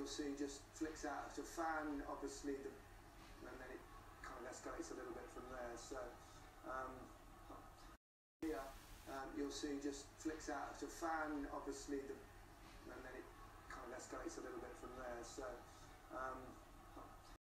you'll see just flicks out to fan, obviously, the, and then it kind of escalates a little bit from there. So um, here um, you'll see just flicks out to fan, obviously, the, and then it kind of escalates a little bit from